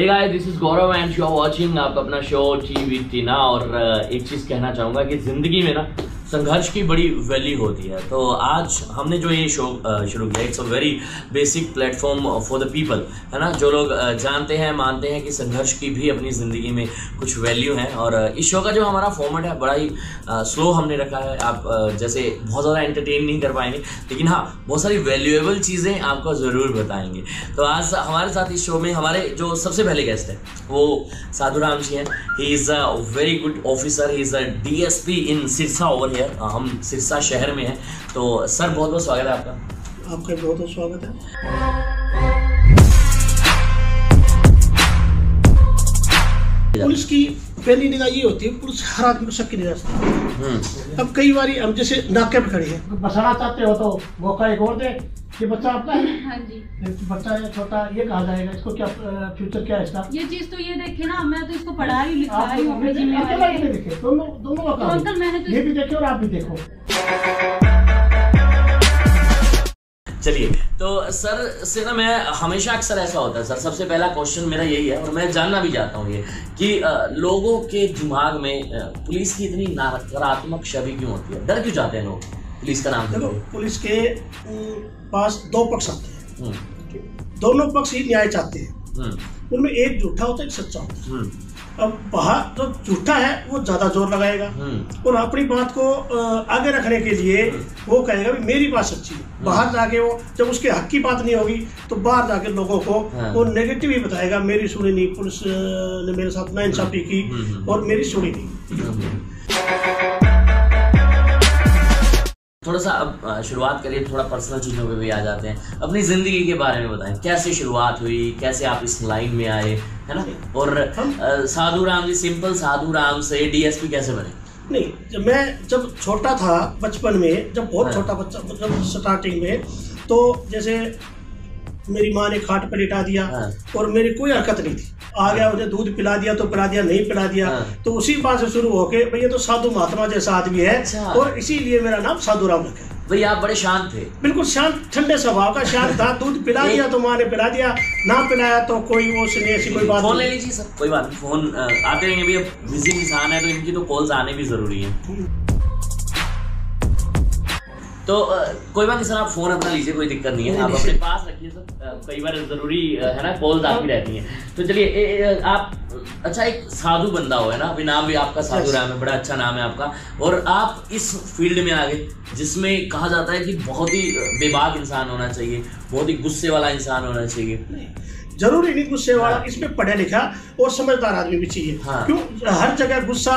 Hey guys, this is Gaurav and you are watching आप अपना show T V टीना और uh, एक चीज़ कहना चाहूँगा कि ज़िंदगी में ना संघर्ष की बड़ी वैल्यू होती है। तो आज हमने जो ये शो शुरू किया it's a very basic platform for the people है ना? जो लोग जानते हैं, मानते हैं कि संघर्ष की भी अपनी ज़िंदगी में कुछ वैल्यू है और इस शो का जो हमारा फॉर्मेट है, बड़ा ही स्लो हमने रखा है। आप जैसे बहुत ज़्यादा एंटरटेन नहीं कर पाएँगे, लेकिन हाँ बहुत सारी वैल्यूएबल चीज़ें आपको ज़रूर बताएँगे। तो आज हमारे साथ इस शो में हमारे जो सबसे पहले गेस्ट हैं, वो साधु राम जी हैं। He is a very good officer he is a D S P in Sirsa over here हम सिरसा शहर में हैं। तो सर बहुत बहुत स्वागत है आपका। आपका बहुत बहुत स्वागत है। पुलिस की पहली निगाह ये होती है पुलिस हर आदमी को सबकी निगाह से। हम्म। अब कई बार हम जैसे नाके पे खड़े हैं। बसाना चाहते हो तो मौका एक और दे। ये बच्चा आपका है? हाँ जी। ये बच्चा है छोटा ये कहा जाएगा? इसको क्या फ्यूचर क्या है इसका? ये चीज़ तो ये देखे ना मैं तो इसको पढ़ा रही हूँ लिखा रही हूँ ये देखे दोनों दोनों का तो अंकल मैंने तो ये भी देखे और आप भी देखो। चलिए तो सर से ना मैं हमेशा अक्सर ऐसा होता है सर सबसे पहला क्वेश्चन मेरा यही है और मैं जानना भी चाहता हूँ ये कि लोगों के दिमाग में पुलिस की इतनी नकारात्मक छवि क्यों होती है? डर क्यों जाते हैं लोग? पुलिस का नाम देखो पुलिस के पास दो पक्ष आते हैं। हम्म, दोनों पक्ष ही न्याय चाहते हैं। हम्म, उनमें एक झूठा होता है एक सच्चा होता है। हम्म, अब बाहर जो झूठा है वो ज़्यादा ज़ोर लगाएगा। और अपनी बात को आगे रखने के लिए वो कहेगा भी मेरी बात सच्ची है। बाहर जाके वो जब उसके हक की बात नहीं होगी तो बाहर जाके लोगों को हाँ। वो नेगेटिव ही बताएगा मेरी सुनी नहीं पुलिस ने मेरे साथ ना इंसाफी की। और मेरी सुनी नहीं। थोड़ा सा अब शुरुआत करिए थोड़ा पर्सनल चीज़ों पे भी आ जाते हैं। अपनी ज़िंदगी के बारे में बताएँ। कैसे शुरुआत हुई? कैसे आप इस लाइन में आए? है ना? और साधु राम जी सिंपल साधु राम से डीएसपी कैसे बने? नहीं जब मैं जब छोटा था बचपन में जब बहुत हाँ। छोटा बच्चा मतलब स्टार्टिंग में तो जैसे मेरी माँ ने खाट पर लिटा दिया हाँ। और मेरी कोई हरकत नहीं थी। आ गया मुझे दूध पिला दिया तो पिला दिया नहीं पिला दिया। हाँ। तो उसी बात से शुरू होके भैया तो साधु महात्मा जैसा आदमी है अच्छा। और इसीलिए मेरा नाम साधु राम रखा भाई आप बड़े शांत थे। बिल्कुल शांत ठंडे स्वभाव का शांत था। दूध पिला दिया तो माँ ने पिला दिया ना पिलाया तो कोई वो उसने ऐसी कोई बात फ़ोन ले लीजिए सर। कोई बात नहीं फ़ोन आते रहेंगे। भैया बिज़ी इंसान है तो इनकी तो कॉल्स आने भी ज़रूरी है। तो कोई बात नहीं सर आप फ़ोन अपना लीजिए कोई दिक्कत नहीं है। आप अपने पास रखिए सर। कई बार ज़रूरी है ना कॉल आती रहती है। तो चलिए आप अच्छा एक साधु बंदा हो है ना? अभी नाम भी आपका साधु राम है बड़ा अच्छा नाम है आपका। और आप इस फ़ील्ड में आ गए जिसमें कहा जाता है कि बहुत ही बेबाक इंसान होना चाहिए बहुत ही गुस्से वाला इंसान होना चाहिए। ज़रूरी नहीं गुस्से वाला इस इसमें पढ़ा लिखा और समझदार आदमी भी चाहिए। हाँ। क्यों? हर जगह गुस्सा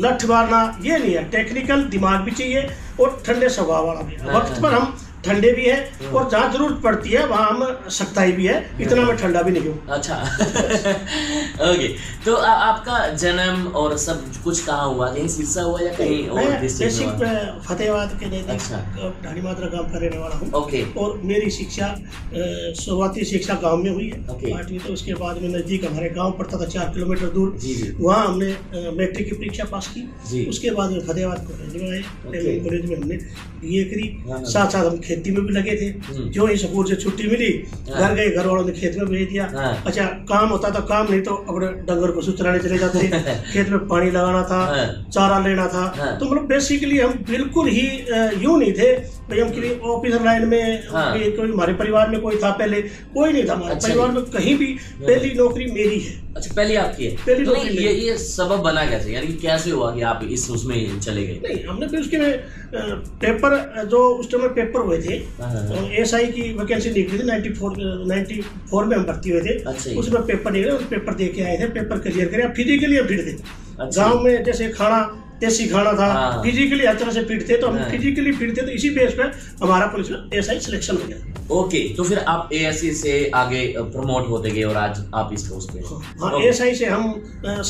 लठ मारना ये नहीं है। टेक्निकल दिमाग भी चाहिए और ठंडे स्वभाव वाला भी है। हाँ, वक्त हाँ। पर हम ठंडे भी है और जहाँ ज़रूरत पड़ती है वहाँ हम सख्ताई भी है। इतना मैं ठंडा भी नहीं हूँ। अच्छा। ओके। तो आ, आपका जन्म और सब कुछ कहाँ हुआ? कहीं सिरसा हुआ या कहीं और डिस्ट्रिक्ट फतेहाबाद के नज़दीक अच्छा। ढाणी मात्रा गाँव का रहने वाला हूँ। ओके। और मेरी शिक्षा शुरुआती शिक्षा गाँव में हुई है। आठवीं तो उसके बाद में नज़दीक हमारे गाँव पड़ता था चार किलोमीटर दूर। वहाँ हमने मैट्रिक की परीक्षा पास की। उसके बाद में फतेहाबाद कॉलेज में आए। कॉलेज में हमने बीए करी। हाँ। साथ साथ हम खेती में भी लगे थे हम्म। जो ही सपोर्ट से छुट्टी मिली हाँ। घर गए घर वालों ने खेत में भेज दिया हाँ। अच्छा काम होता था काम नहीं तो अपने डंगर पशु चराने चले जाते थे खेत में पानी लगाना था हाँ। चारा लेना था। तो मतलब बेसिकली हम बिल्कुल ही यूँ नहीं थे भाई हम किसी ऑफिसर लाइन में हाँ। कोई हमारे परिवार में कोई था पहले कोई नहीं था हमारे। अच्छा। परिवार में कहीं भी पहली नौकरी मेरी है। अच्छा पहली आपकी है। पहली तो नौकरी ये ये सबब बना कैसे? यानी कैसे हुआ कि आप इस उसमें चले गए? नहीं हमने फिर उसके पेपर जो उस टाइम पेपर हुए थे हाँ, हाँ, हाँ। एस आई की वैकेंसी निकली थी नाइन्टी फोर नाइन्टी फोर में हम भर्ती हुए थे। अच्छा उसमें पेपर निकले उस पेपर दे के आए थे पेपर क्लियर करे फिजिकली हम फिट थे। गाँव में जैसे खाना देसी खाना था हाँ। फिजिकली हर तरह से फिट थे तो हम हाँ। फिजिकली फिट थे तो इसी बेस पे हमारा पुलिस में एस आई सिलेक्शन हो गया ओके तो फिर आप एएससी से आगे प्रमोट होते गए और आज आप इस पोस्ट पे हाँ। एस आई से हम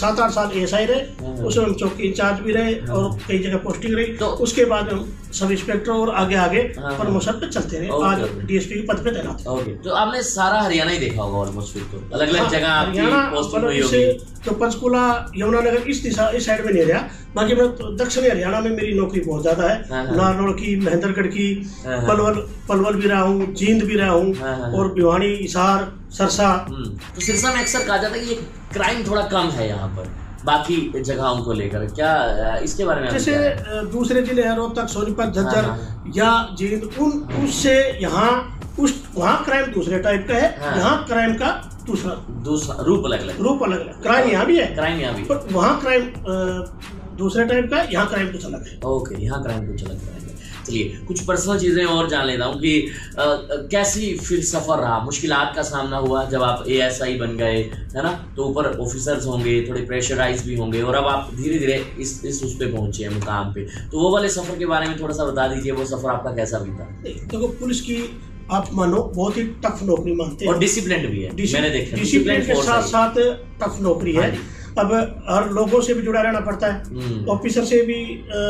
सात आठ साल एस आई रहे हाँ। उसमें हम चौकी इंचार्ज भी रहे और कई जगह पोस्टिंग रही तो- उसके बाद हम सब इंस्पेक्टर और आगे आगे हाँ। प्रमोशन पे चलते रहे आज। डीएसपी के पद पे तैनात है ओके तो आपने सारा हरियाणा ही देखा होगा ऑलमोस्ट फिर तो अलग अलग हाँ, जगह आपकी पोस्टिंग मतलब हुई होगी तो पंचकुला यमुनानगर इस दिशा इस साइड में नहीं रहा बाकी तो दक्षिणी हरियाणा में मेरी नौकरी बहुत ज़्यादा हाँ, है हाँ। नारनौल की महेंद्रगढ़ की हाँ, हाँ। पलवल पलवल भी रहा हूँ जींद भी रहा हूँ हाँ, हाँ, और भिवानी हिसार सरसा। हम्म, तो सिरसा में अक्सर कहा जाता है कि ये क्राइम थोड़ा कम है यहाँ पर बाकी जगहों को लेकर। क्या इसके बारे में जैसे है? दूसरे ज़िले हैं रोहतक सोनीपत झज्जर हाँ, या जींद उन उससे यहाँ उस वहाँ क्राइम दूसरे टाइप का है हाँ। यहाँ क्राइम का दूसरा दूसरा रूप अलग अलग रूप अलग अलग क्राइम यहाँ भी है। क्राइम यहाँ भी पर वहाँ क्राइम दूसरे टाइप का यहाँ क्राइम कुछ अलग है। ओके यहाँ क्राइम कुछ अलग है। चलिए कुछ पर्सनल चीज़ें और जान लेता हूँ कि अ, कैसी फिर सफ़र रहा? मुश्किलात का सामना हुआ जब आप एएसआई बन गए है ना? तो ऊपर ऑफिसर्स होंगे थोड़े प्रेशराइज भी होंगे और अब आप धीरे धीरे इस इस उस पे पहुँचे हैं मुकाम पे। तो वो वाले सफ़र के बारे में थोड़ा सा बता दीजिए वो सफ़र आपका कैसा बीता नहीं, देखो पुलिस की आप मानो बहुत ही टफ नौकरी मानते हैं। और डिसिप्लिन भी है। मैंने देखा डिसिप्लिन के साथ साथ टफ नौकरी हाँ। है। अब हर लोगों से भी जुड़ा रहना पड़ता है। हम्म, ऑफिसर से भी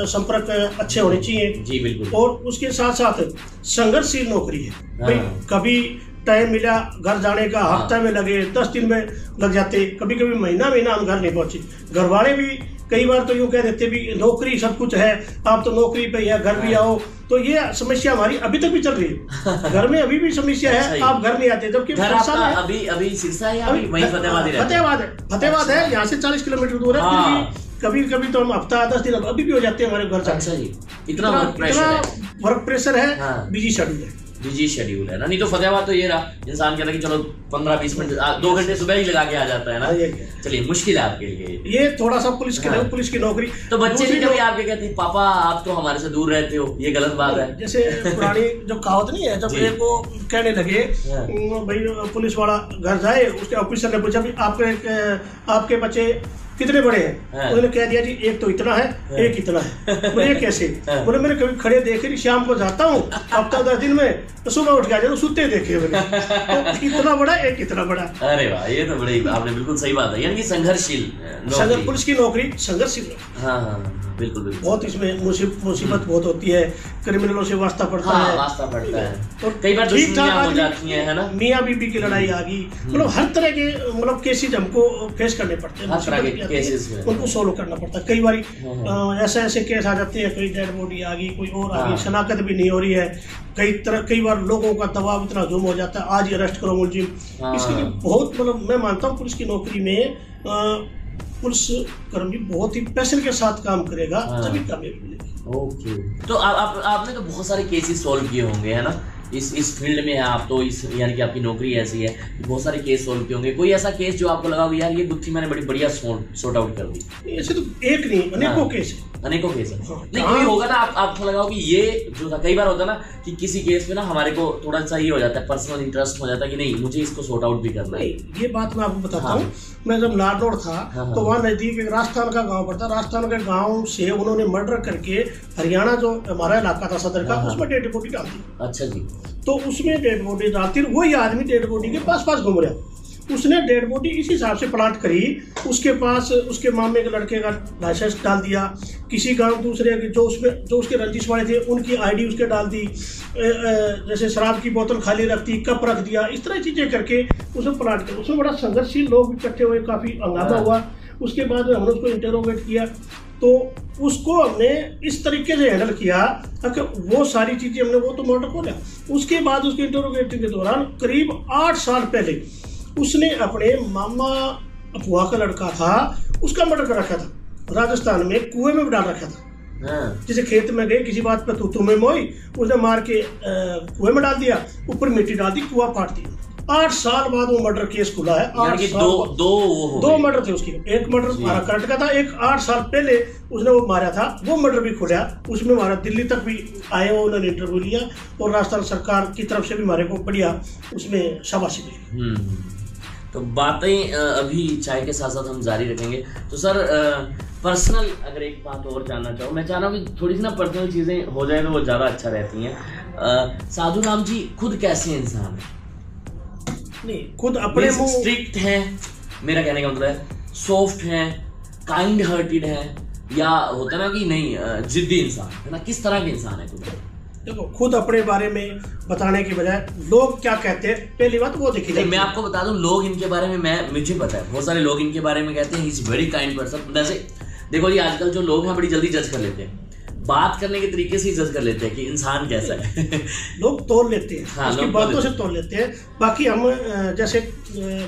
संपर्क अच्छे होने चाहिए। जी बिल्कुल। और उसके साथ साथ संघर्षशील नौकरी है। भाई हाँ। कभी टाइम मिला घर जाने का हाँ। हफ़्ता में लगे दस दिन में लग जाते कभी कभी महीना महीना हम घर नहीं पहुँचे। घर वाले भी कई बार तो यूँ कह देते भी नौकरी सब कुछ है आप तो नौकरी पे या घर भी हाँ। आओ तो ये समस्या हमारी अभी तक भी चल रही है घर में अभी भी समस्या अच्छा है आप घर नहीं आते जबकि अभी अभी सिरसा है अभी फतेहाबाद ही हैं? फतेहाबाद है फतेहाबाद है यहाँ से चालीस किलोमीटर दूर है हाँ। फिर भी कभी कभी तो हम हफ़्ता दस दिन अभी भी हो जाते हैं हमारे घर अच्छा जी इतना वर्क प्रेशर है है हाँ। बिज़ी शेड्यूल है बिज़ी शेड्यूल है ना? नहीं तो फतेहाबाद तो ये रहा इंसान कहता है कि चलो पंद्रह बीस मिनट दो घंटे सुबह ही लगा के आ जाता है ना? हाँ। चलिए मुश्किल है आपके लिए। ये थोड़ा सा पुलिस के हाँ। पुलिस की नौकरी। तो बच्चे भी कभी आपके कहते हैं पापा आप तो हमारे से दूर रहते हो। ये गलत बात है। जैसे पुरानी जो कहावत नहीं है जब मेरे को कहने लगे हाँ। भाई पुलिस वाला घर जाए उसके ऑफिसर ने पूछा आपके आपके बच्चे कितने बड़े हैं? हाँ। उन्होंने कह दिया जी एक तो इतना है हाँ। एक इतना है। बोले कैसे? हाँ। बोले मैंने कभी खड़े देखे नहीं शाम को जाता हूँ हफ़्ता दस दिन में तो सुबह उठ के आ जाता सुते देखे मैंने। तो इतना बड़ा एक इतना बड़ा। अरे वाह ये तो बड़ी आपने बिल्कुल सही बात है यानी कि संघर्षशील संघर्ष पुलिस की नौकरी संघर्ष की हाँ हाँ हाँ, बिल्कुल बिल्कुल। बहुत इसमें मुसीब- मुसीबत बहुत होती है क्रिमिनलों से वास्ता पड़ता हाँ है। वास्ता पड़ता है। और कई बार ठीक ठाक हो जाती हैं है ना? मियाँ बीबी की लड़ाई आ गई। मतलब हर तरह के मतलब केसेज हमको फेस करने पड़ते हैं आती है, उनको सोल्व करना पड़ता है। कई बार हाँ, ऐसे ऐसे केस आ जाते हैं कोई डेड बॉडी आ गई कोई और आ हाँ। गई शनाख्त भी नहीं हो रही है। कई तरह कई बार लोगों का दबाव इतना जुम हो जाता है। आज ही अरेस्ट करो मुलजिम। हाँ। इसके लिए बहुत मतलब मैं मानता हूँ पुलिस की नौकरी में पुलिस कर्मी बहुत ही पैशन के साथ काम करेगा हाँ। तभी कामयाबी मिलेगी। ओके। तो आप आपने तो बहुत सारे केसेस सॉल्व किए होंगे है ना? इस इस फ़ील्ड में है आप तो इस यानी कि आपकी नौकरी ऐसी है बहुत सारे केस सोल्व किए होंगे कोई ऐसा केस जो आपको लगा हो यार ये गुत्थी मैंने बड़ी बढ़िया सॉर्ट आउट कर दी ऐसे तो एक नहीं अनेकों हाँ। केस है अनेकों केस है हाँ, नहीं हाँ। कोई होगा ना आप आपको लगा हो कि ये जो था कई बार होता ना कि किसी केस में ना हमारे को थोड़ा सा ये हो जाता है पर्सनल इंटरेस्ट हो जाता है कि नहीं मुझे इसको सॉर्ट आउट भी करना है ये बात मैं आपको बताता हाँ। मैं जब नारनौड़ था हाँ, हाँ। तो वहाँ नज़दीक एक राजस्थान का गाँव पड़ता। राजस्थान के गाँव से उन्होंने मर्डर करके हरियाणा जो हमारा इलाका था सदर का हाँ। उसमें डेड बॉडी डाल दी। अच्छा जी। तो उसमें डेड बॉडी डालती वही आदमी डेड बॉडी के पास पास घूम रहा। उसने डेड बॉडी इस हिसाब से प्लांट करी। उसके पास उसके मामे के लड़के का लाइसेंस डाल दिया। किसी गाँव दूसरे जो उसमें जो उसके रंजिश वाले थे, उनकी आईडी उसके डाल दी जैसे शराब की बोतल खाली रख दी, कप रख दिया, इस तरह चीज़ें करके उसमें प्लांट किया उसमें बड़ा संघर्षशील लोग इकट्ठे हुए, काफ़ी हंगामा। हुआ। उसके बाद हमने उसको इंटरोगेट किया। तो उसको हमने इस तरीके से हैंडल किया कि वो सारी चीज़ें हमने, वो तो मर्डर खोला। उसके बाद उसके इंटरोगेटिंग के दौरान करीब आठ साल पहले उसने अपने मामा अफवाह का लड़का था, उसका मर्डर कर रखा था। राजस्थान में कुएँ में डाल रखा था। हाँ। जैसे खेत में गए किसी बात पे तू तुम्हें मोई उसने मार के कुएँ में डाल दिया ऊपर मिट्टी डाल दी कुआ फाड़ दिया। आठ साल बाद वो मर्डर केस खुला है आठ साल दो दो वो दो मर्डर थे उसके। एक मर्डर जी। मारा कर्नाटक का था एक आठ साल पहले उसने वो मारा था वो मर्डर भी खुला उसमें हमारा दिल्ली तक भी आए वो उन्होंने इंटरव्यू लिया और राजस्थान सरकार की तरफ़ से भी हमारे को बढ़िया उसमें शाबाशी मिली। हम्म। तो बातें अभी चाय के साथ साथ हम जारी रखेंगे। तो सर पर्सनल अगर एक बात और जानना चाहूँ मैं चाह रहा हूँ कि थोड़ी सी ना पर्सनल चीज़ें हो जाए तो वो ज़्यादा अच्छा रहती हैं। साधु राम जी खुद कैसे इंसान है? नहीं खुद अपने स्ट्रिक्ट हैं मेरा कहने का मतलब है सॉफ्ट हैं काइंड हार्टेड हैं या होता ना कि नहीं जिद्दी इंसान है ना? किस तरह के इंसान है खुद? देखो खुद अपने बारे में बताने के बजाय लोग क्या कहते हैं? पहली बात वो देखी नहीं मैं आपको बता दूँ लोग इनके बारे में मैं मुझे पता है बहुत सारे लोग इनके बारे में कहते हैं इज़ वेरी काइंड पर्सन वैसे देखो जी आजकल जो लोग हैं बड़ी जल्दी जज कर लेते हैं बात करने के तरीके से ही जज कर लेते हैं कि इंसान कैसा है लोग तोल लेते हैं हाँ, उसकी बातों से तोल लेते हैं बाकी हम जैसे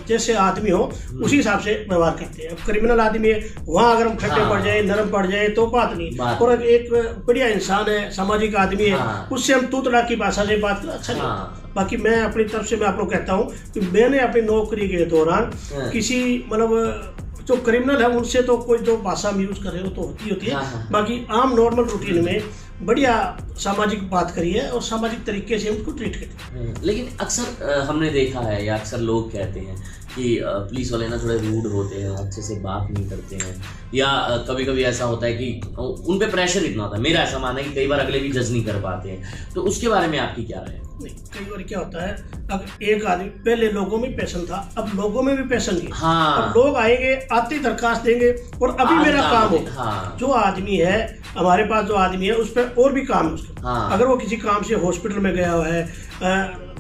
जैसे आदमी हो हम्म। उसी हिसाब से व्यवहार करते हैं अब क्रिमिनल आदमी है वहाँ अगर हम खड्डे हाँ। पड़ जाए नरम पड़ जाए तो बात नहीं बात और एक बढ़िया इंसान है सामाजिक आदमी है हाँ। उससे हम तू तड़ा की भाषा से बात अच्छा नहीं हाँ। बाकी मैं अपनी तरफ़ से मैं आप लोग कहता हूँ कि मैंने अपनी नौकरी के दौरान हाँ। किसी मतलब जो क्रिमिनल है उनसे तो कोई जो भाषा हम यूज़ कर रहे हो तो होती होती है। हाँ, हाँ। बाकी आम नॉर्मल रूटीन में बढ़िया सामाजिक बात करी है और सामाजिक तरीके से उनको ट्रीट करते हैं। लेकिन अक्सर हमने देखा है या अक्सर लोग कहते हैं कि पुलिस वाले ना थोड़े रूड होते हैं अच्छे से बात नहीं करते हैं। या कभी कभी ऐसा होता है कि उन पर प्रेशर इतना होता है। मेरा ऐसा मानना है कि कई बार अगले भी जज नहीं कर पाते हैं। तो उसके बारे में आपकी क्या राय है? नहीं कई बार क्या होता है अगर एक आदमी पहले लोगों में पैशन था अब लोगों में भी पैशन नहीं हाँ। अब लोग आएँगे आते ही दरखास्त देंगे और अभी मेरा काम हो हाँ। जो आदमी है हमारे पास जो आदमी है उस पर और भी काम है उसका हाँ। अगर वो किसी काम से हॉस्पिटल में गया हुआ है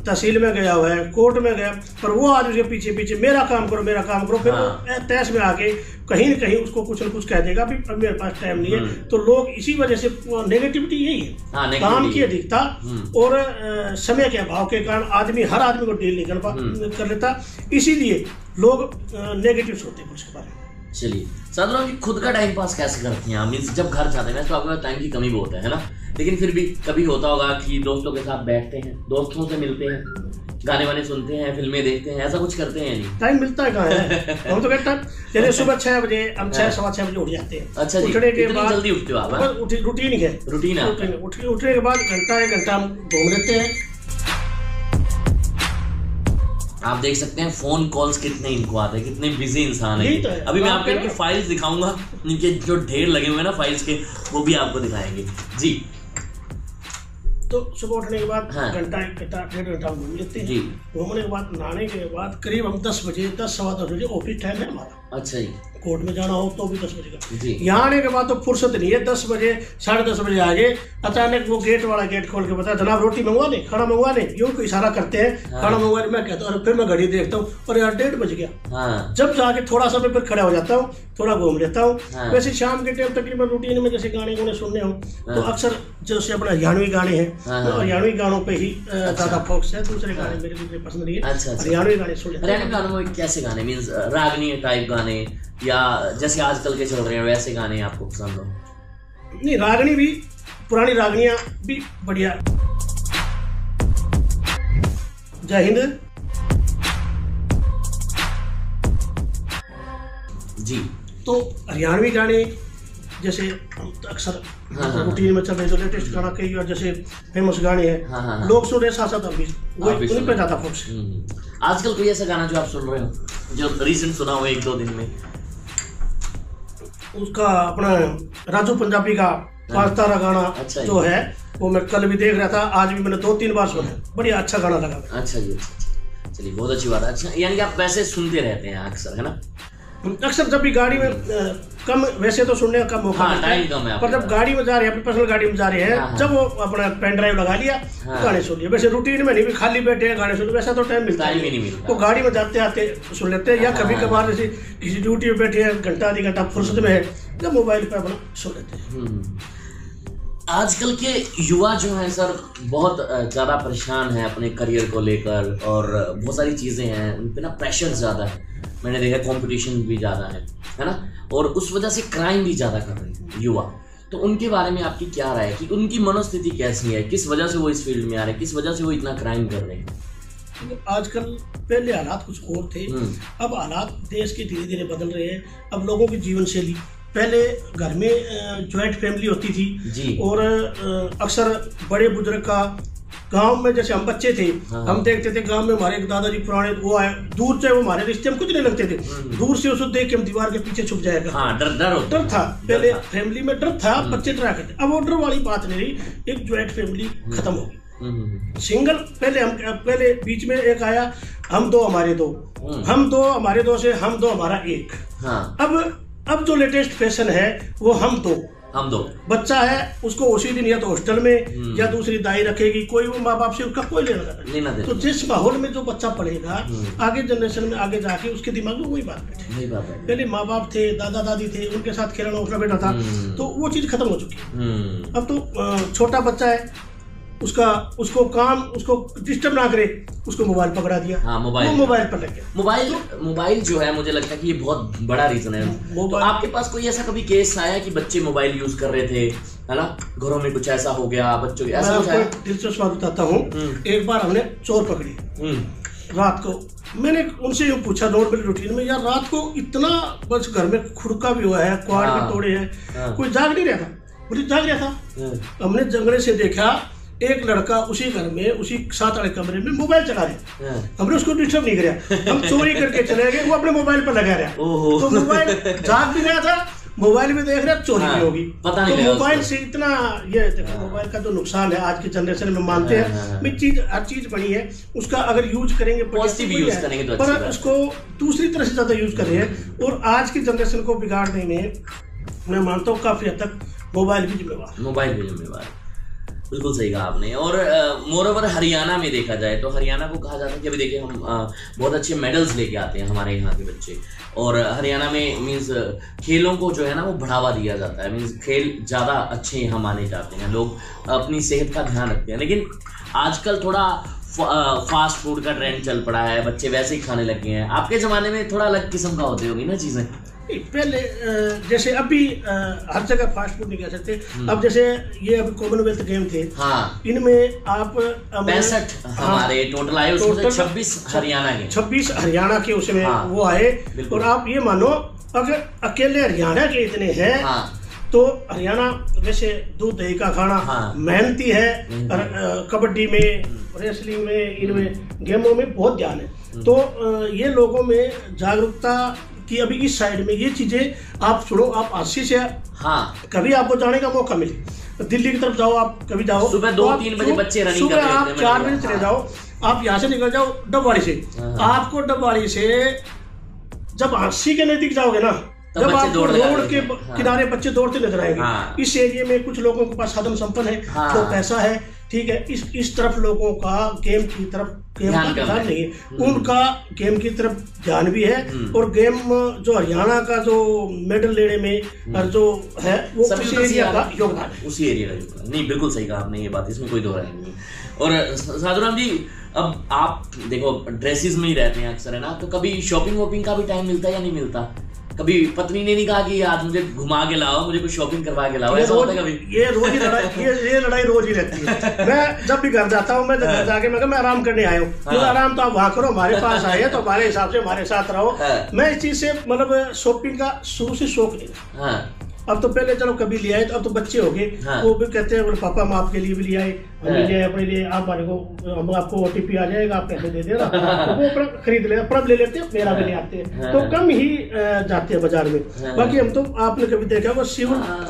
तहसील में गया हुआ है कोर्ट में गया पर वो आदमी उसके पीछे पीछे मेरा काम करो मेरा काम करो फिर हाँ। वो तहस में आके कहीं ना कहीं उसको कुछ ना कुछ कह देगा भी मेरे पास टाइम नहीं है। हम्म। तो लोग इसी वजह से नेगेटिविटी यही है। हाँ, काम की अधिकता हम्म। और समय के अभाव के कारण आदमी हर आदमी को डील नहीं कर पा हम्म। कर लेता। इसीलिए लोग नेगेटिव सोचते हैं उसके बारे में। चलिए साधारण जी खुद का टाइम पास कैसे करती हैं मीन्स जब घर जाते हैं तो आपके पास टाइम की कमी बहुत है है ना? लेकिन फिर भी कभी होता होगा कि दोस्तों के साथ बैठते हैं दोस्तों से मिलते हैं। गाने वाने सुनते हैं फ़िल्में देखते हैं ऐसा कुछ करते हैं नहीं। टाइम मिलता है कहाँ है? हम तो कहते हैं चलिए सुबह छह बजे हम छह हाँ। सवा छह बजे उठ जाते हैं। अच्छा जी, उठने के बाद जल्दी उठते हो आप, हाँ? रूटीन है रूटीन है उठने के बाद घंटा एक घंटा हम घूम लेते हैं। आप देख सकते हैं फ़ोन कॉल्स कितने इनको आते हैं कितने बिज़ी इंसान है। तो है। अभी मैं आपको इनकी फाइल्स दिखाऊँगा इनके जो ढेर लगे हुए हैं ना फाइल्स के वो भी आपको दिखाएँगे। जी तो सुबह उठने के बाद हाँ। घंटा एक घंटा डेढ़ घंटा घूम लेते। हैं घूमने के बाद नहाने के बाद करीब हम दस बजे दस सवा दस बजे ऑफ़िस टाइम है हमारा अच्छा जी। कोर्ट में जाना हो तो भी दस बजे का। यहाँ आने के बाद तो फुर्सत नहीं है दस बजे साढ़े दस बजे आगे अचानक वो गेट वाला गेट खोल के बताया जनाब रोटी मंगवा ले खाना मंगवा ले? यूँ को इशारा करते हैं हाँ। खाना मंगवा ले मैं कहता हूँ फिर मैं घड़ी देखता हूँ। और यार डेढ़ बज गया। हाँ। जब जाके थोड़ा सा मैं फिर खड़ा हो जाता हूँ थोड़ा घूम लेता हूँ। हाँ। वैसे शाम के टाइम तकरीबन रूटीन में जैसे गाने गुने सुनने हो तो। अक्सर जैसे अपना हरियाणवी गाने हैं। हरियाणवी गानों पे ही अ, ज़्यादा फोकस है दूसरे गाने मेरे पसंद नहीं है अच्छा, अच्छा। हरियाणवी गाने सुन हैं। गानों में कैसे गाने? मीन्स रागनी टाइप गाने या जैसे आजकल के चल रहे हैं वैसे गाने आपको पसंद हो नहीं रागनी भी पुरानी रागनियाँ भी बढ़िया जय हिंद जी तो हरियाणवी गाने जैसे अक्सर हाँ, हाँ। रूटीन में चल रहे जो लेटेस्ट गाना कई और जैसे फ़ेमस गाने हैं हाँ, हाँ, हाँ। लोग सुन रहे साथ साथ हम भी वो आप भी सुन उन्हीं पे रहे हैं। ज़्यादा फोकस है हम्म। आजकल कोई ऐसा गाना जो आप सुन रहे हो जो रिसेंट सुना हो एक दो दिन में? उसका अपना राजू पंजाबी का पाँच तारा गाना अच्छा जो है वो मैं कल भी देख रहा था आज भी मैंने दो तीन बार सुना है। बढ़िया अच्छा गाना लगा। अच्छा जी अच्छा अच्छा। चलिए बहुत अच्छी बात है। अच्छा यानी कि आप वैसे सुनते रहते हैं अक्सर है ना? अक्सर जब भी गाड़ी में कम वैसे तो सुनने का कम मौका हाँ, मिलता है, कम है पर जब गाड़ी में जा रहे हैं अपनी पर्सनल गाड़ी में जा रहे हैं हाँ, हाँ। जब वो अपना पेन ड्राइव लगा लिया हाँ। गाने सुन लिए वैसे रूटीन में नहीं भी खाली बैठे हैं गाने सुन वैसा तो टाइम मिलता ही नहीं मिलता। तो गाड़ी में जाते आते सुन लेते हैं या हाँ, कभी। कभार जैसे किसी ड्यूटी में बैठे हैं घंटा आधी घंटा फुर्सत में है जब मोबाइल पर अपना सुन लेते हैं हम्म। आजकल के युवा जो हैं सर बहुत ज़्यादा परेशान हैं अपने करियर को लेकर और बहुत सारी चीज़ें हैं उन पे ना प्रेशर ज़्यादा है मैंने देखा कंपटीशन भी ज़्यादा है है ना? और उस वजह से क्राइम भी ज़्यादा कर रहे हैं युवा। तो उनके बारे में आपकी क्या राय है कि उनकी मनोस्थिति कैसी है? किस वजह से वो इस फ़ील्ड में आ रहे हैं? किस वजह से वो इतना क्राइम कर रहे हैं? आजकल पहले हालात कुछ और थे। हम्म। अब हालात देश के धीरे धीरे बदल रहे हैं। अब लोगों की जीवन शैली पहले घर में ज्वाइंट फैमिली होती थी जी। और अक्सर बड़े बुज़ुर्ग का गाँव में जैसे हम बच्चे थे हाँ। हम देखते थे गाँव में हमारे एक दादाजी पुराने वो आए दूर से वो हमारे रिश्ते में कुछ नहीं लगते थे। दूर से उसको देख के हम दीवार के पीछे छुप जाएगा। हाँ डर डर डर था पहले फैमिली में डर था बच्चे डरा करते। अब वो डर वाली बात नहीं रही एक ज्वाइंट फैमिली खत्म हो गई। हम्म, हम्म, सिंगल पहले हम पहले बीच में एक आया हम दो हमारे दो। हम्म। हम दो हमारे दो से हम दो हमारा एक। हाँ। अब अब जो लेटेस्ट फ़ैशन है वो हम दो। हम दो बच्चा है उसको उसी दिन या तो हॉस्टल में हम्म। या दूसरी दाई रखेगी कोई भी माँ बाप से उसका कोई लेना देना। तो जिस माहौल में जो बच्चा पढ़ेगा हम्म। आगे जनरेशन में आगे जाके उसके दिमाग में वही बात बैठे पहले माँ बाप थे दादा दादी थे उनके साथ खेलना उठना बैठा था हम्म। तो वो चीज़ खत्म हो चुकी है अब तो छोटा बच्चा है उसका उसको काम उसको डिस्टर्ब ना करे उसको मोबाइल पकड़ा दिया। हाँ, मोबाइल। मोबाइल पर लग गया। मोबाइल मोबाइल जो है मुझे लगता है कि ये बहुत बड़ा रीजन है। तो आपके पास कोई ऐसा कभी केस आया कि बच्चे मोबाइल यूज़ कर रहे थे? है ना? घरों में कुछ ऐसा हो गया बच्चों ऐसा कुछ है दिलचस्प बात बताता हूँ। हम्म। एक बार हमने चोर पकड़ी। हम्म। रात को। मैंने उनसे यूँ पूछा नॉर्मल रूटीन में? यार रात को इतना बस घर में खुड़का भी हुआ है क्वाड हाँ। भी तोड़े हैं। हाँ। कोई जाग नहीं रहा था? बोले जाग रहा था। हम्म, हमने जंगले से देखा एक लड़का उसी घर में उसी सात वाले कमरे में मोबाइल चला रहा है। हमने उसको डिस्टर्ब नहीं कराया हम चोरी करके चले गए वो अपने मोबाइल पर लगा रहा तो मोबाइल जाग भी रहा था मोबाइल भी देख रहा चोरी हाँ, भी होगी। पता नहीं तो मोबाइल से इतना ये देखो मोबाइल का जो नुकसान है आज की जनरेशन में मानते हाँ, हाँ, हैं। हाँ। भाई चीज़ हर चीज़ बनी है उसका अगर यूज़ करेंगे पॉजिटिव बढ़िया use करेंगे तो पर उसको दूसरी तरह से ज़्यादा यूज़ कर रहे हैं। और आज की जनरेशन को बिगाड़ने में मैं मानता हूँ काफ़ी हद तक मोबाइल भी जिम्मेवार मोबाइल भी जिम्मेवार बिल्कुल सही कहा आपने। और मोर ओवर हरियाणा में देखा जाए तो हरियाणा को कहा जाता है कि अभी देखिए हम अ, बहुत अच्छे मेडल्स लेके आते हैं हमारे यहाँ के बच्चे। और हरियाणा में मीन्स खेलों को जो है ना वो बढ़ावा दिया जाता है। मीन्स खेल ज़्यादा अच्छे यहाँ माने जाते हैं। लोग अपनी सेहत का ध्यान रखते हैं। लेकिन आजकल थोड़ा फास्ट फ़ूड का ट्रेंड चल पड़ा है। बच्चे वैसे ही खाने लग गए हैं। आपके ज़माने में थोड़ा अलग किस्म का होते होगी ना चीज़ें? नहीं, पहले जैसे अभी हर जगह फास्ट फ़ूड नहीं कह सकते। हम्म। अब जैसे ये अभी कॉमनवेल्थ गेम थे हाँ। इनमें आप पैंसठ हमारे टोटल आए उसमें छब्बीस हरियाणा के। छब्बीस हरियाणा के उसमें हाँ, वो आए। और आप ये मानो अगर अकेले हरियाणा के इतने हैं हाँ। तो हरियाणा वैसे दूध दही का खाना हाँ। मेहनती है कबड्डी में रेसलिंग में इनमें गेमों में बहुत ध्यान है। तो ये लोगों में जागरूकता की अभी इस साइड में ये चीज़ें आप सुनो आप आशी से हाँ कभी आपको जाने का मौका मिले दिल्ली की तरफ़ जाओ आप कभी जाओ सुबह तो दो आप तीन बजे बच्चे running सुबह आप चार बजे चले जाओ आप यहाँ से निकल जाओ डबवाड़ी से हाँ। आपको डबवाड़ी से जब अस्सी के नज़दीक जाओगे ना जब लगा रोड के हाँ। किनारे बच्चे दौड़ते नज़र आएँगे हाँ। इस एरिया में कुछ लोगों के पास साधन संपन्न है हाँ। तो पैसा है ठीक है इस इस तरफ़ लोगों का गेम की तरफ़ गेम का ध्यान। नहीं है हम्म। उनका गेम की तरफ़ ध्यान भी है हम्म। और गेम जो हरियाणा का जो मेडल लेने में और जो है वो सभी उस एरिया का योगदान है उसी एरिया का योगदान। नहीं बिल्कुल सही कहा आपने ये बात इसमें कोई दो राय नहीं है और साधुराम जी अब आप देखो ड्रेसेस में ही रहते हैं अक्सर है ना तो कभी शॉपिंग वॉपिंग का भी टाइम मिलता है या नहीं मिलता कभी पत्नी ने नहीं कहा कि आज मुझे घुमा के लाओ मुझे कुछ शॉपिंग करवा के लाओ? ये ऐसा रोज होता है कभी? ये रोज ही लड़ाई ये ये लड़ाई रोज ही रहती है। मैं जब भी घर जाता हूँ मैं घर जाके मैं मैं आराम करने आया हूँ। हाँ। तो आराम? तो आप वहाँ करो हमारे पास आए हैं तो हमारे हिसाब से हमारे साथ रहो। हाँ। मैं इस चीज़ से मतलब शॉपिंग का शुरू से शौक नहीं हाँ। अब तो पहले चलो कभी ले आए तो अब तो बच्चे हो गए हाँ। वो भी कहते हैं बोले पापा हम आपके लिए भी ले आए हम हाँ। ले आए अपने लिए आप हमारे को हम आपको ओटीपी आ जाएगा आप पैसे दे देना तो वो अपना खरीद ले अपना ले लेते हैं मेरा भी ले आते हैं हाँ। तो कम ही जाते हैं बाज़ार में हाँ। बाकी हम तो आपने कभी देखा वो शिव हाँ।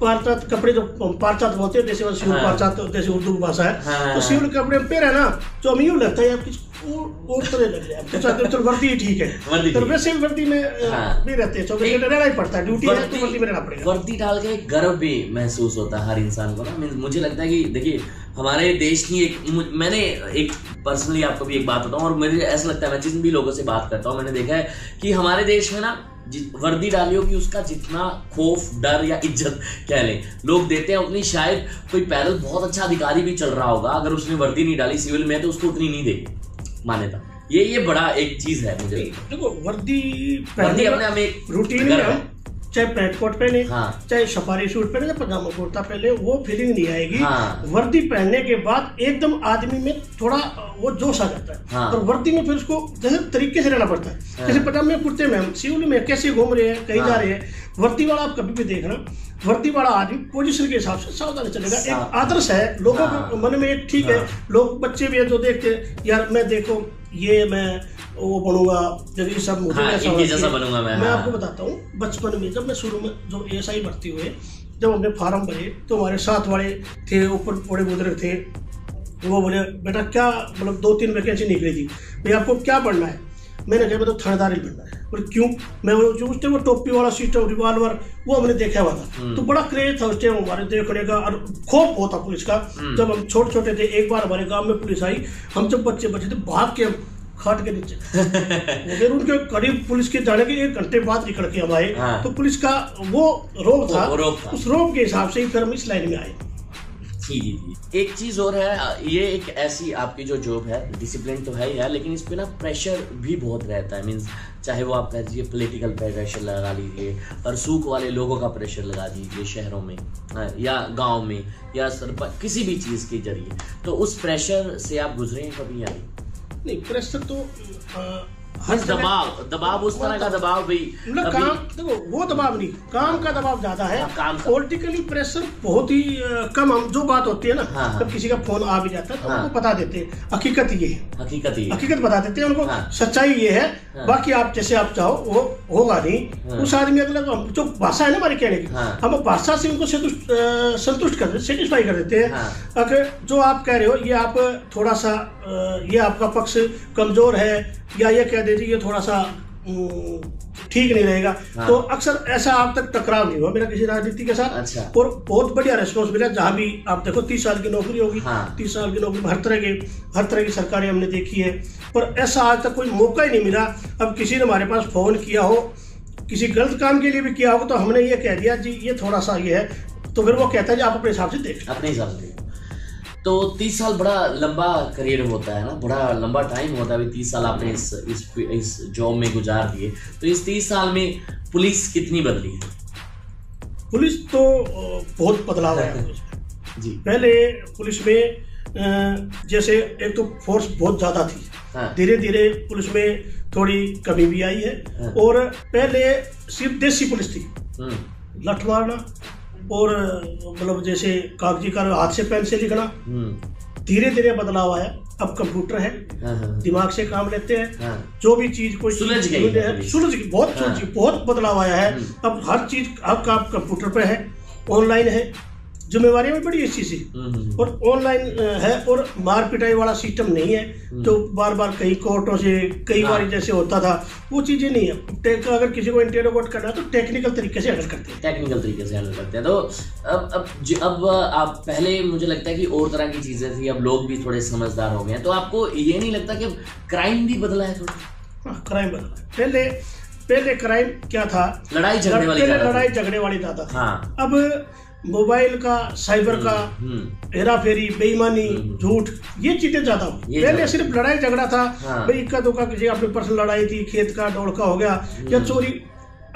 पारचात कपड़े जो पारचात बोलते हैं जैसे शिव हाँ। पारचात जैसे उर्दू की भाषा है हाँ। तो शिव कपड़े पहने ना तो हमें यूँ लगता है और और तरह लग जाए तो चलो वर्दी ही ठीक है तो वैसे भी वर्दी में हाँ। भी रहते हैं चौबीस घंटे रहना ही पड़ता है ड्यूटी है तो वर्दी में रहना पड़ेगा वर्दी डाल के गर्व भी महसूस होता है हर इंसान को ना मुझे लगता है कि देखिए हमारे देश की एक मैंने एक पर्सनली आपको भी एक बात बताऊँ और मुझे ऐसा लगता है मैं जिन भी लोगों से बात करता हूँ मैंने देखा है कि हमारे देश में ना वर्दी डाली होगी उसका जितना खौफ डर या इज़्ज़त कह लें। लोग देते हैं उतनी शायद कोई पैदल बहुत अच्छा अधिकारी भी चल रहा होगा अगर उसने वर्दी नहीं डाली सिविल में तो उसको उतनी नहीं देगी। मान्यता। ये ये बड़ा एक चीज़ है मुझे देखो वर्दी वर्दी अपने हमें एक रूटीन है। चाहे पैंट कोट पहने हाँ। चाहे सफारी सूट पहने या पजामा कुर्ता पहने वो फीलिंग नहीं आएगी हाँ। वर्दी पहनने के बाद एकदम आदमी में थोड़ा वो जोश आ जाता है हाँ। और वर्दी में फिर उसको जैसे तरीके से रहना पड़ता है हाँ। जैसे पजामे कुर्ते में हम सिवली में कैसे घूम रहे हैं कहीं जा हाँ। रहे हैं वर्दी वाला आप कभी भी देखना वर्दी वाला आदमी पोजिशन के हिसाब से सावधानी चलेगा एक आदर्श है लोगों हाँ। के मन में एक ठीक है हाँ। लोग बच्चे भी है जो देखते हैं यार मैं देखो ये मैं वो बनूँगा जब ये सब मुझे हाँ, इनके जैसा बनूँगा मैं, मैं हाँ। आपको बताता हूँ बचपन में जब मैं शुरू में जो एस आई भर्ती हुए जब हमने फार्म भरे तो हमारे साथ वाले थे ऊपर बड़े बुज़ुर्ग थे वो बोले बेटा क्या मतलब दो तीन वैकेंसी निकली थी भाई आपको क्या पढ़ना है मैंने कहा मैं तो थानेदार ही बनना है। बोले क्यों? मैं वो जो उस टाइम वो टोपी वाला सिस्टम रिवॉल्वर वो हमने देखा हुआ था। हम्म। तो बड़ा क्रेज था उस टाइम हमारे देखने का और खौफ बहुत था पुलिस का। हम्म। जब हम छोटे छोटे थे एक बार हमारे गाँव में पुलिस आई हम जब बच्चे बच्चे थे भाग के खाट के नीचे। फिर उनके करीब पुलिस के जाने के एक घंटे बाद निकल के हम आए। हाँ। तो पुलिस का वो रोब था। वो रोब था। उस रोब के हिसाब से ही फिर हम इस लाइन में आए। जी जी जी। एक चीज़ और है ये एक ऐसी आपकी जो जॉब है डिसिप्लिन तो है ही है लेकिन इस पे ना प्रेशर भी बहुत रहता है। मीन्स चाहे वो आप कह दीजिए पोलिटिकल प्रेशर लगा लीजिए और सूख वाले लोगों का प्रेशर लगा दीजिए शहरों में हाँ, या गाँव में या सरपंच किसी भी चीज़ के ज़रिए। तो उस प्रेशर से आप गुजरे हैं कभी या नहीं? प्रेशर तो अ, हर दबाव दबाव उस तरह का दबाव भी मतलब काम देखो वो दबाव नहीं काम का दबाव ज़्यादा है हाँ, काम पॉलिटिकली प्रेशर बहुत ही कम हम जो बात होती है ना हाँ, हाँ। जब किसी का फ़ोन आ भी जाता है तो। उनको बता देते हैं हकीकत ये है हकीकत है। हकीकत बता देते हैं उनको। सच्चाई ये है। बाकी आप जैसे आप चाहो वो होगा नहीं। उस आदमी अगला जो भाषा है ना हमारे कहने की। हम भाषा से उनको संतुष्ट कर देते सेटिस्फाई कर देते हैं हाँ। अगर जो आप कह रहे हो ये आप थोड़ा सा ये आपका पक्ष कमज़ोर है या ये कह दीजिए ये थोड़ा सा ठीक नहीं रहेगा। हाँ। तो अक्सर ऐसा आप तक टकराव नहीं हुआ मेरा किसी राजनीति के साथ। अच्छा। और बहुत बढ़िया रेस्पॉन्स मिला जहाँ भी आप देखो तीस साल की नौकरी होगी हाँ। तीस साल की नौकरी हर तरह की हर तरह की सरकारें हमने देखी है। पर ऐसा आज तक कोई मौका ही नहीं मिला। अब किसी ने हमारे पास फ़ोन किया हो किसी गलत काम के लिए भी किया होगा तो हमने ये कह दिया जी ये थोड़ा सा ये है। तो फिर वो कहता है जी आप अपने हिसाब से देख अपने हिसाब से तो तीस साल बड़ा लंबा करियर होता है ना? बड़ा लंबा टाइम होता है। अभी तीस साल आपने इस इस इस जॉब में गुजार दिए। तो इस तीस साल में पुलिस कितनी बदली है? पुलिस तो बहुत बदलाव में। जी। पहले पुलिस में जैसे एक तो फोर्स बहुत ज़्यादा थी। हाँ। धीरे धीरे पुलिस में थोड़ी कमी भी आई है। हाँ। और पहले सिर्फ़ देसी पुलिस थी। हम्म लठ मारना और मतलब जैसे कागज़ी का हाथ से पेन से लिखना। हम्म। धीरे धीरे बदलाव आया। अब कंप्यूटर है। हाँ हाँ दिमाग से काम लेते हैं। हाँ। जो भी चीज़ कोई सुलझ गई है है सुलझ गई। बहुत सुलझ हाँ। बहुत बदलाव आया है। हम्म। अब हर चीज़ अब काम कंप्यूटर पे है। ऑनलाइन है। जिम्मेवारी भी बड़ी अच्छी सी। हम्म, हम्म, और ऑनलाइन है और मार पिटाई वाला सिस्टम नहीं है। तो बार बार कई कोर्टों से कई हाँ। बार जैसे होता था वो चीज़ें नहीं है। टेक अगर किसी को इंटेरोगेट करना है तो टेक्निकल तरीके से हैंडल करते हैं। टेक्निकल तरीके से हैंडल करते हैं। तो अब अब ज- अब आप पहले मुझे लगता है कि और तरह की चीज़ें थी अब लोग भी थोड़े समझदार हो गए हैं। तो आपको ये नहीं लगता कि क्राइम भी बदला है थोड़ा? हाँ, क्राइम बदला है। पहले पहले क्राइम क्या था? लड़ाई झगड़े वाली। लड़ाई झगड़े वाली थी। हाँ। अब मोबाइल का साइबर का हम्म हेरा फेरी बेईमानी झूठ ये चीज़ें ज़्यादा हो ये पहले सिर्फ़ लड़ाई झगड़ा था हाँ। भाई इक्का दुक्का किसी अपनी पर्सनल लड़ाई थी खेत का डोल का हो गया हम्म। या चोरी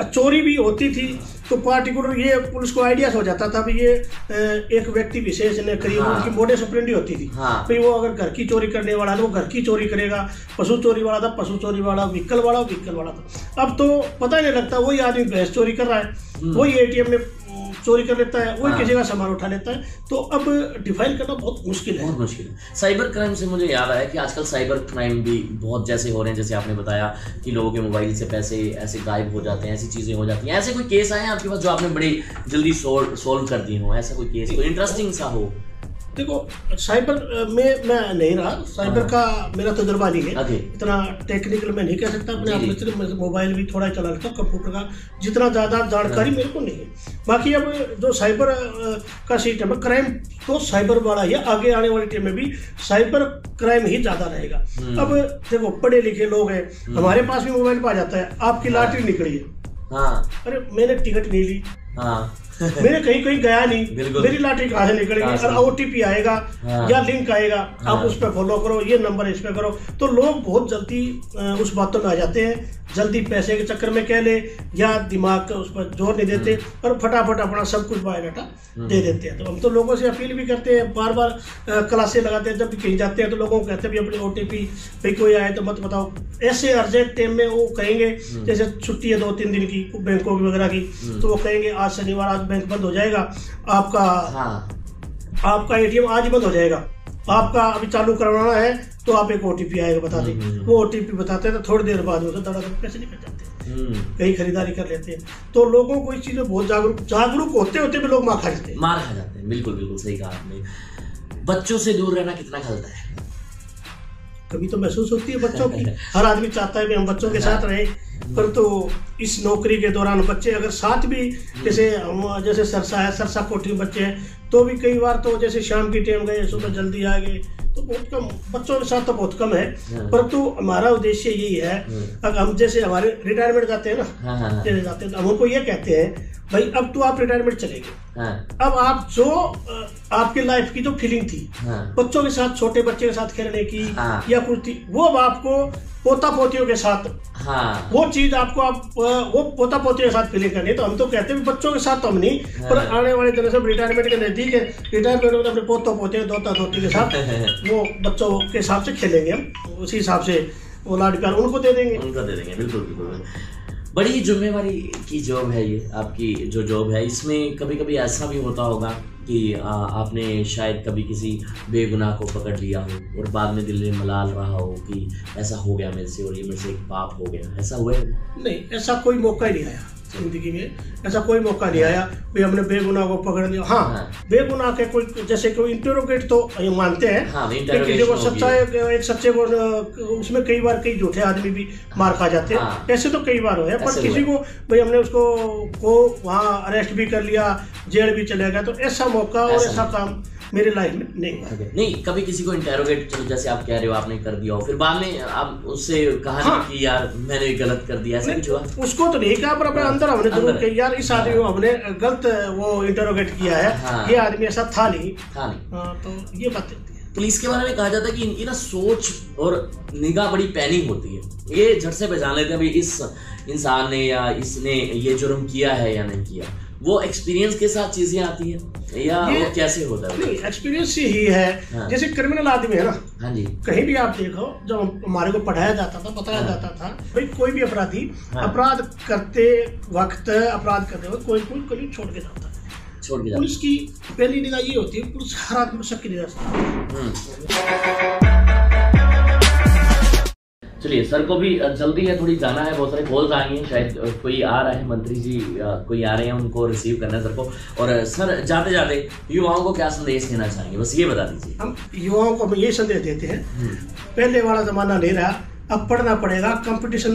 चोरी भी होती थी तो पार्टिकुलर ये पुलिस को आइडिया हो जाता था भाई ये एक व्यक्ति विशेष ने करीब हाँ। उनकी मोडे सुप्रेंडी होती थी हाँ। भाई वो अगर घर की चोरी करने वाला है वो घर की चोरी करेगा पशु चोरी वाला था पशु चोरी वाला व्हीकल वाला व्हीकल वाला था अब तो पता ही नहीं लगता वही आदमी भैंस चोरी कर रहा है वही एटीएम में चोरी कर लेता है हम्म। हाँ। किसी का सामान उठा लेता है। तो अब डिफाइन करना बहुत मुश्किल है। बहुत मुश्किल है। साइबर क्राइम से मुझे याद आया कि आजकल साइबर क्राइम भी बहुत जैसे हो रहे हैं जैसे आपने बताया कि लोगों के मोबाइल से पैसे ऐसे गायब हो जाते हैं ऐसी चीज़ें हो जाती हैं। ऐसे कोई केस आए हैं आपके पास जो आपने बड़ी जल्दी सोल्व सोल्व कर दिए हो? ऐसा कोई केस कोई इंटरेस्टिंग सा हो? देखो साइबर में मैं नहीं रहा। साइबर का मेरा तजुर्बा नहीं है। हाँ। इतना टेक्निकल मैं नहीं कह सकता। अपने आप में सिर्फ़ मोबाइल भी थोड़ा चला लेता हूँ कंप्यूटर का। जितना ज़्यादा जानकारी मेरे को नहीं है। बाकी अब जो साइबर का सिस्टम है क्राइम तो साइबर वाला ही आगे आने वाले टाइम में भी साइबर क्राइम ही ज़्यादा रहेगा। हम्म। अब देखो पढ़े लिखे लोग हैं। हमारे पास भी मोबाइल पे आ जाता है। आपकी लाटरी निकली है। हाँ। अरे मैंने टिकट नहीं ली। हाँ मैंने कहीं कहीं गया नहीं मेरी लॉटरी कहाँ से निकलेगी? और ओटीपी आएगा हाँ। या लिंक आएगा हाँ। आप उस पर फॉलो करो ये नंबर इस पर करो तो लोग बहुत जल्दी उस बातों में आ जाते हैं जल्दी पैसे के चक्कर में कह ले या दिमाग का उस पर ज़ोर नहीं देते हम्म। और फटाफट अपना सब कुछ बायोडाटा दे देते हैं तो हम तो लोगों से अपील भी करते हैं बार बार क्लासे लगाते हैं जब भी कहीं जाते हैं तो लोगों को कहते हैं भी अपनी ओटीपी भाई कोई आए तो मत बताओ ऐसे अर्जेंट टाइम में वो कहेंगे हम्म। जैसे छुट्टी है दो तीन दिन की बैंकों की वगैरह की तो वो कहेंगे आज शनिवार आज बैंक बंद हो जाएगा आपका हाँ। आपका एटीएम आज बंद हो जाएगा। आपका अभी चालू करवाना है तो आप एक ओटीपी आएगा बता दें। हम्म। वो ओटीपी बताते हैं तो थोड़ी देर बाद उसे दड़ा पैसे निकल जाते हैं हम्म, कहीं खरीदारी कर लेते हैं। तो लोगों को इस चीज़ में बहुत जागरूक जागरूक होते होते भी लोग मार खा जाते हैं। मार खा जाते हैं। बिल्कुल बिल्कुल सही कहा आपने। बच्चों से दूर रहना कितना खलता है? कभी तो महसूस होती है बच्चों की। हर आदमी चाहता है कि हम बच्चों के साथ रहें। परंतु इस नौकरी के दौरान बच्चे अगर साथ भी जैसे हम जैसे सरसा है सरसा कोठी बच्चे हैं तो भी कई बार तो जैसे शाम की टाइम गए सुबह जल्दी आ गए तो बहुत कम बच्चों के साथ तो बहुत कम है हाँ। परंतु हमारा उद्देश्य यही है हाँ। अगर हम जैसे हमारे रिटायरमेंट जाते हैं ना हाँ चले जाते हैं तो हम उनको ये कहते हैं भाई अब तो आप रिटायरमेंट चले गए अब आप जो आपकी लाइफ की जो फीलिंग थी बच्चों के साथ छोटे बच्चे के साथ खेलने की। या कुछ थी वो अब आपको पोता पोतियों के साथ। हाँ। वो चीज़ आपको आप वो पोता पोतियों के साथ फीलिंग करनी है। तो हम तो कहते हैं बच्चों के साथ तो हम नहीं हाँ। पर। आने वाले दिन से रिटायरमेंट के नज़दीक है। रिटायरमेंट में तो अपने पोतों पोते दोता दोती के साथ वो बच्चों के हिसाब से खेलेंगे हम। उसी हिसाब से वो लाड प्यार उनको दे देंगे। उनका दे देंगे बिल्कुल बिल्कुल। बड़ी जिम्मेवारी की जॉब है ये, आपकी जो जॉब है। इसमें कभी कभी ऐसा भी होता होगा कि आपने शायद कभी किसी बेगुनाह को पकड़ लिया हो और बाद में दिल में मलाल रहा हो कि ऐसा हो गया मेरे से और ये मेरे से एक पाप हो गया। ऐसा हुआ है? नहीं, ऐसा कोई मौका ही नहीं आया। ज़िंदगी में। ऐसा कोई मौका नहीं आया। भाई हमने बेगुनाह को पकड़ लिया। हाँ हाँ। बेगुनाह के कोई जैसे कोई इंटरोगेट तो ये मानते हैं। हाँ, कि किसी को सच्चा एक, सच्चे को उसमें कई बार कई झूठे आदमी भी मार खा जाते हैं। हाँ। ऐसे तो कई बार हुए हैं, पर किसी। को भाई हमने उसको को वहाँ अरेस्ट भी कर लिया जेल भी चले गया तो ऐसा मौका और ऐसा काम मेरे लाइफ में नहीं हुआ। नहीं कभी किसी को इंटेरोगेट चलो जैसे आप कह रहे हो आपने कर दिया हो फिर बाद में आप उससे कहा हाँ। नहीं कि यार मैंने गलत कर दिया ऐसा कुछ हुआ? उसको तो नहीं कहा पर अपने अंदर हमने ज़रूर। कही यार इस आदमी को हमने गलत वो इंटरोगेट किया है। हाँ। ये आदमी ऐसा था नहीं। था नहीं। हाँ, तो ये बात पुलिस के बारे में कहा जाता है कि इनकी ना सोच और निगाह बड़ी पैनी होती है। ये झट से पहचान लेते हैं भाई इस इंसान ने या इसने ये जुर्म किया है या नहीं किया। वो एक्सपीरियंस के साथ चीज़ें आती है या वो कैसे होता है नहीं एक्सपीरियंस ही है हाँ। जैसे क्रिमिनल आदमी है ना हाँ जी कहीं भी आप देखो जब हमारे को पढ़ाया जाता था बताया हाँ। जाता था भाई कोई भी अपराधी हाँ। अपराध करते वक्त अपराध करते वक्त कोई कोई कोई छोड़ के जाता है छोड़ के पुलिस की पहली निगाह ये होती है पुलिस हर आदमी सबकी निगाह। चलिए सर को भी जल्दी है थोड़ी जाना है बहुत सारे कॉल्स आए हैं शायद कोई आ रहा है मंत्री जी कोई आ रहे हैं उनको रिसीव करना है सर को। और सर जाते जाते युवाओं को क्या संदेश देना चाहेंगे? बस ये बता दीजिए। हम युवाओं को हम ये संदेश देते हैं हम्म, पहले वाला जमाना नहीं रहा अब पढ़ना पड़ेगा कंपटीशन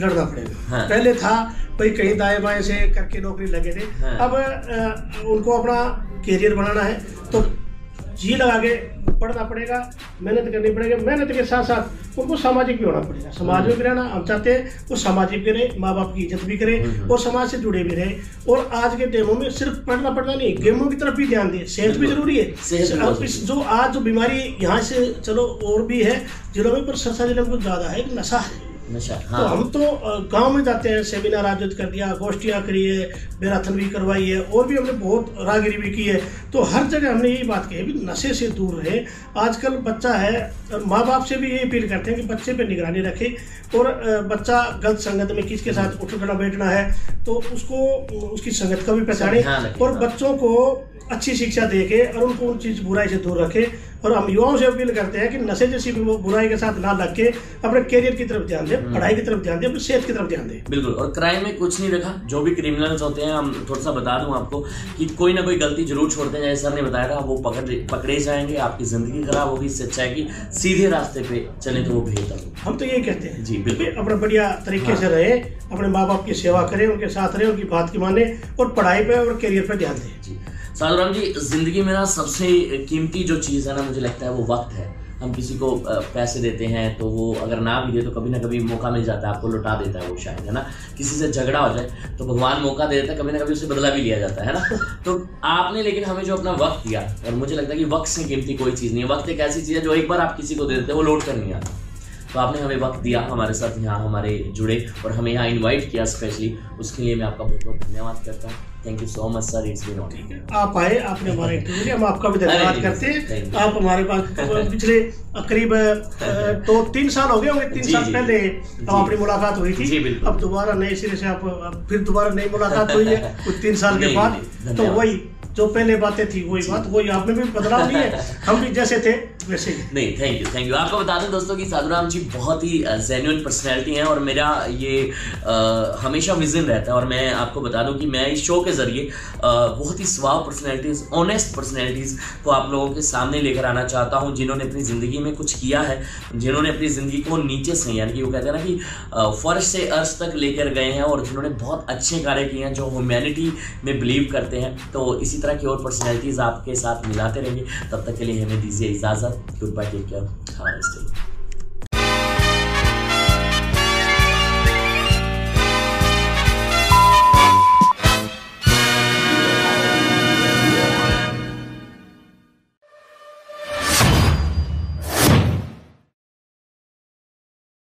लड़ना पड़ेगा। हाँ। पहले था भाई कहीं दाएँ बाएँ से करके नौकरी लगे थे हाँ। अब उनको अपना करियर बनाना है तो जी लगा के पढ़ना पड़ेगा मेहनत करनी पड़ेगी मेहनत के साथ साथ उनको सामाजिक भी होना पड़ेगा। समाज में भी रहना हम चाहते हैं वो सामाजिक भी रहे माँ बाप की इज़्ज़त भी करे हम्म। और समाज से जुड़े भी रहे। और आज के टाइमों में सिर्फ़ पढ़ना पढ़ना नहीं गेमों की तरफ़ भी ध्यान दें। सेहत भी ज़रूरी है। जो आज जो बीमारी यहाँ से चलो और भी है जिलों में पर सरसा ज़िले में कुछ ज़्यादा है नशा है। नशा तो हाँ हम तो गाँव में जाते हैं सेमिनार आयोजित कर दिया गोष्ठियाँ करी है मैराथन भी करवाई है और भी हमने बहुत राहगिरी भी की है। तो हर जगह हमने यही बात कही है भी नशे से दूर रहे। आजकल बच्चा है माँ बाप से भी यही अपील करते हैं कि बच्चे पे निगरानी रखे और बच्चा गलत संगत में किसके साथ उठना बैठना है तो उसको उसकी संगत का भी पहचाने और हाँ। बच्चों को अच्छी शिक्षा दे के और उनको उन चीज़ बुराई से दूर रखे। और हम युवाओं से अपील करते हैं कि नशे जैसी भी वो बुराई के साथ ना लग के अपने करियर की तरफ़ ध्यान दें पढ़ाई की तरफ़ ध्यान दें अपनी सेहत की तरफ़ ध्यान दें। बिल्कुल और क्राइम में कुछ नहीं रखा जो भी क्रिमिनल्स होते हैं हम थोड़ा सा बता दूँ आपको कि कोई ना कोई गलती ज़रूर छोड़ते हैं जैसे सर ने बताया था वो पकड़ पकड़े जाएँगे आपकी ज़िंदगी खराब होगी इससे अच्छा है कि सीधे रास्ते पे चले तो वो बेहतर हो। हम तो यही कहते हैं जी, बिल्कुल। अपने बढ़िया तरीके से रहे अपने माँ बाप की सेवा करें उनके साथ रहे उनकी बात की माने और पढ़ाई पे और करियर पे ध्यान दें। जी। साधुराम जी, ज़िंदगी में ना सबसे कीमती जो चीज़ है ना, मुझे लगता है वो वक्त है। हम किसी को पैसे देते हैं तो वो अगर ना भी दे तो कभी ना कभी मौका मिल जाता है, आपको लौटा देता है वो शायद, है ना? किसी से झगड़ा हो जाए तो भगवान मौका दे देता है, कभी ना कभी उससे बदला भी लिया जाता है ना? तो आपने लेकिन हमें जो अपना वक्त दिया, और मुझे लगता है कि वक्त से कीमती कोई चीज़ नहीं है। वक्त एक ऐसी चीज़ है जो एक बार आप किसी को दे देते हैं, वो लौट कर नहीं आता। तो आपने हमें वक्त दिया हमारे साथ यहाँ हमारे जुड़े और हमें यहाँ इनवाइट किया स्पेशली उसके लिए मैं आपका बहुत बहुत धन्यवाद करता हूँ। Thank you so much sir it's been on आप आए आपने हमारा इंटरव्यू लिया हम आपका भी धन्यवाद करते हैं। आप हमारे पास पिछले करीब दो तीन साल हो गए होंगे तीन साल पहले। हम अपनी मुलाकात हुई थी। अब दोबारा नए सिरे से आप फिर दोबारा नई मुलाकात हुई है कुछ तीन साल के बाद। तो वही जो पहले बातें थी वही बात वही आप में भी बदलाव नहीं है। हम भी जैसे थे वैसे नहीं थैंक यू थैंक यू आपको बता दें दोस्तों कि साधुराम जी बहुत ही जेन्युइन पर्सनैलिटी हैं और मेरा ये uh, हमेशा विजन रहता है और मैं आपको बता दूँ कि मैं इस शो के ज़रिए बहुत ही स्वाव पर्सनैलिटीज़ ऑनेस्ट पर्सनैलिटीज़ को आप लोगों के सामने लेकर आना चाहता हूँ जिन्होंने अपनी ज़िंदगी में कुछ किया है जिन्होंने अपनी ज़िंदगी को नीचे से यानी कि वो कहते हैं ना कि फर्श से अर्श तक लेकर गए हैं और जिन्होंने बहुत अच्छे कार्य किए हैं जो ह्यूमैनिटी में बिलीव करते हैं। तो इसी तरह की और पर्सनैलिटीज़ आपके साथ मिलाते रहेंगे। तब तक के लिए हमें दीजिए इजाज़त। Good bye take care